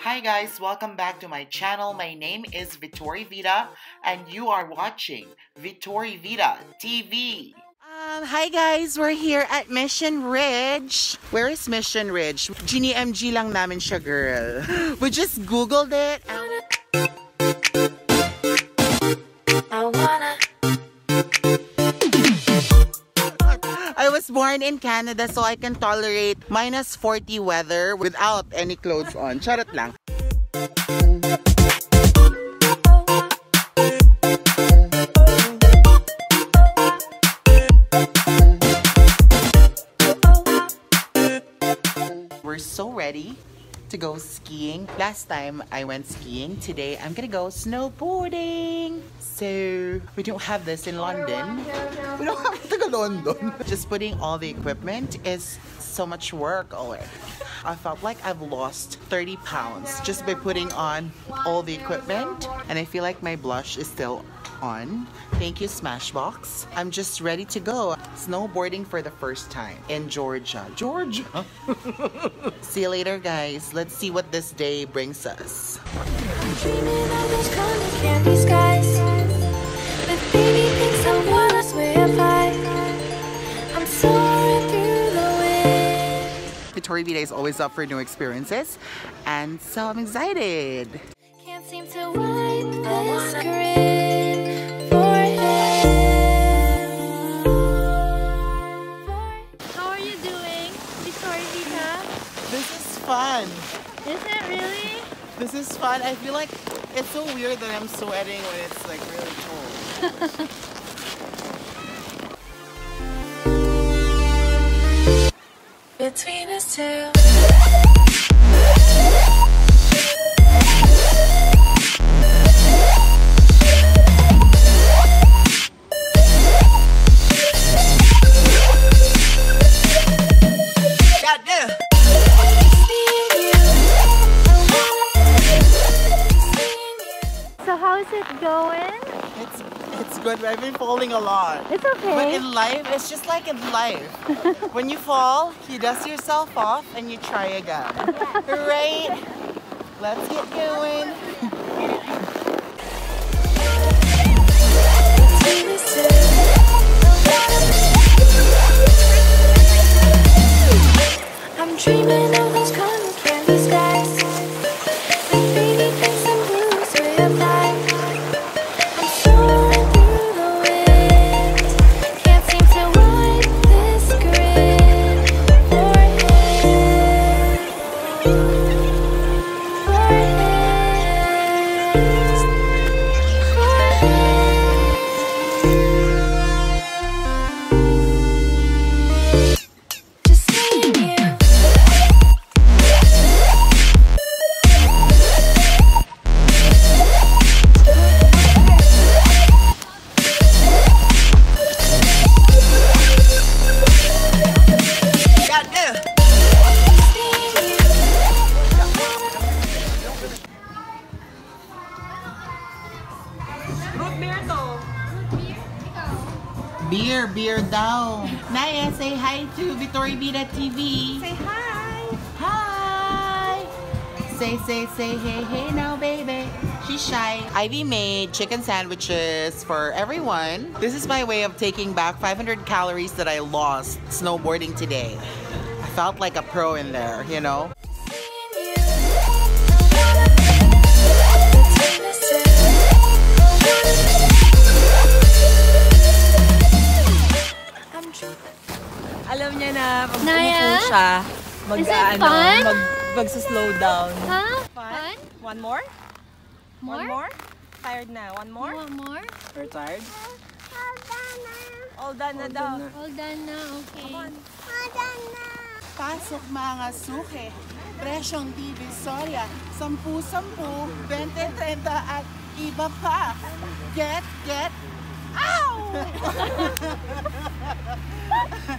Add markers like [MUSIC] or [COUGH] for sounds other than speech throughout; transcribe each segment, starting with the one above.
Hi guys, welcome back to my channel. My name is VitoriVita and you are watching VitoriVita TV. Um, hi guys, we're here at Mission Ridge. Where is Mission Ridge? Genie MG lang namin siya, girl. [GASPS] We just googled it. I was born in Canada so I can tolerate minus 40 weather without any clothes on. Charot lang. To go skiing. Last time I went skiing. Today I'm gonna go snowboarding. So we don't have this in London. We don't have to go to London. Just putting all the equipment is so much work already. I felt like I've lost 30 pounds just by putting on all the equipment. And I feel like my blush is still on. Thank you, Smashbox. I'm just ready to go. Snowboarding for the first time in Georgia. Georgia? [LAUGHS] see you later, guys. Let's see what this day brings us. Dreaming of those color candy skies With baby pinks and wanna way up high I'm soaring through the wind VitoriVita is always up for new experiences, and so I'm excited. This is fun. I feel like it's so weird that I'm sweating when it's like really cold. [LAUGHS] Between us two So how is it going? It's it's good. I've been falling a lot. It's okay. But in life, it's just like in life. [LAUGHS] when you fall, you dust yourself off and you try again. Right? Let's get going. Between us two I'm dreaming of Beer, beer daw. Naya, say hi to VitoriVita TV. Say hi. Hi! Say, say, say, hey, hey now, baby. She's shy. Ivi made chicken sandwiches for everyone. This is my way of taking back 500 calories that I lost snowboarding today. I felt like a pro in there, you know? Siya, mag, Is it ano, fun? mag, magsa-slow down. Huh? Fun? Fun? One more? More? One more? Tired na. One more? want more? You're tired? All done na daw. All done na, okay. Pasok mga suke. Presyong Divisoria. Sampu-sampu, 20-30 at iba pa. Get, get, ow!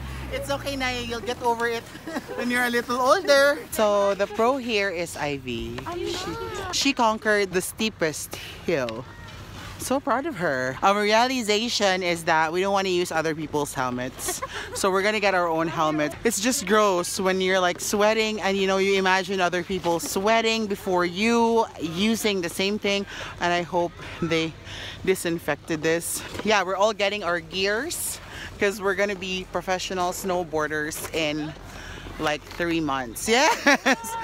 [LAUGHS] it's okay, Naya. You'll get over it [LAUGHS] when you're a little older. So the pro here is Ivi. She, she conquered the steepest hill So proud of her. Our realization is that we don't want to use other people's helmets. [LAUGHS] so we're gonna get our own helmet. It's just gross when you're like sweating and you know you imagine other people sweating before you using the same thing and I hope they disinfected this. Yeah, we're all getting our gears because we're gonna be professional snowboarders in like three months. [LAUGHS] Yes,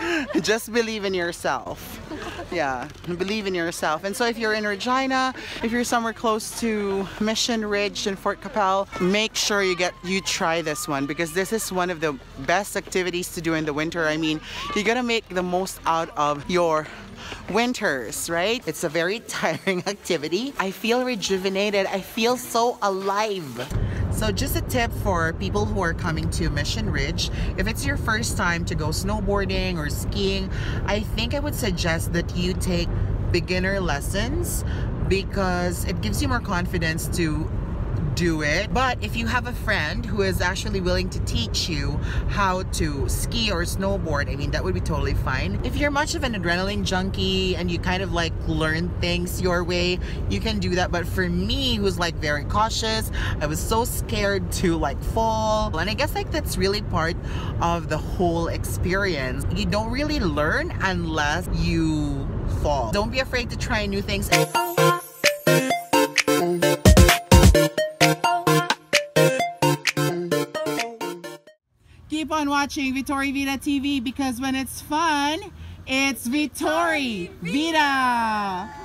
just believe in yourself. Yeah, believe in yourself. And so if you're in Regina, if you're somewhere close to Mission Ridge and Fort Qu'Appelle, make sure you get you try this one because this is one of the best activities to do in the winter. I mean, you gotta make the most out of your winters, right? It's a very [LAUGHS] tiring activity. I feel rejuvenated. I feel so alive. So just a tip for people who are coming to Mission Ridge, if it's your first time to go snowboarding or skiing, I think I would suggest that you take beginner lessons because it gives you more confidence to do it. But if you have a friend who is actually willing to teach you how to ski or snowboard, I mean, that would be totally fine. If you're much of an adrenaline junkie and you kind of like learn things your way, you can do that. But for me, who's like very cautious, I was so scared to like fall. And I guess like that's really part of the whole experience. You don't really learn unless you fall. Don't be afraid to try new things. Keep on watching VitoriVita TV because when it's fun, it's Vittori Vida.